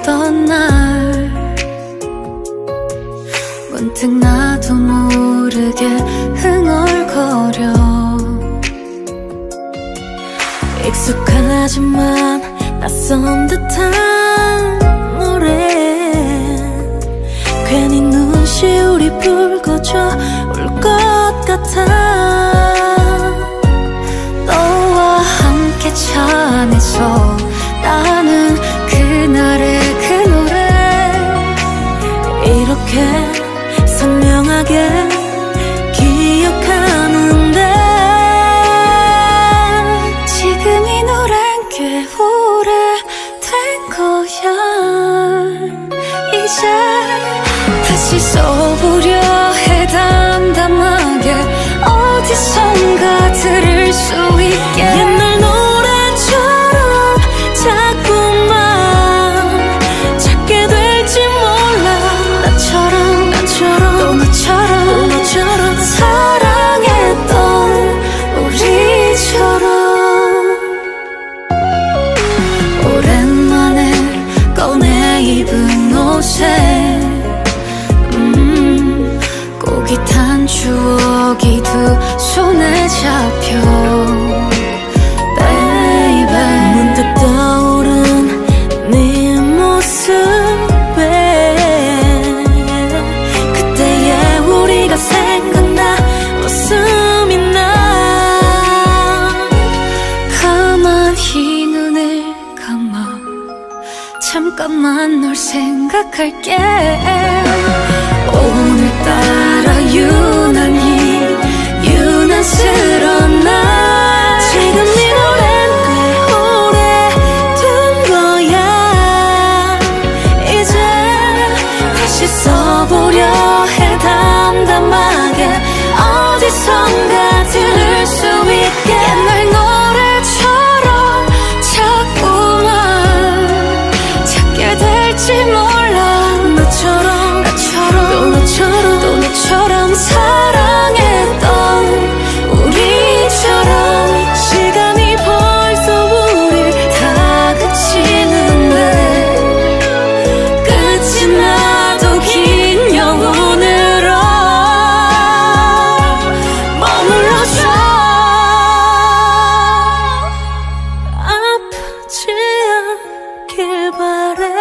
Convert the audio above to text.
없던 날 문득 나도 모르게 흥얼거려. 익숙하지만 낯선 듯한 노래. 괜히 눈시울이 붉어져 울 것 같아 이렇게 선명하게 기억하는데 지금 이 노래는 꽤 오래된 거야. 이제 다시 써보려 해 담담하게 어디선가 들 잡혀. Baby. 문득 떠오른 네 모습에 그때의 우리가 생각나 웃음이 나. 가만히 눈을 감아. 잠깐만 널 생각할게. 오늘따라 유난 我的。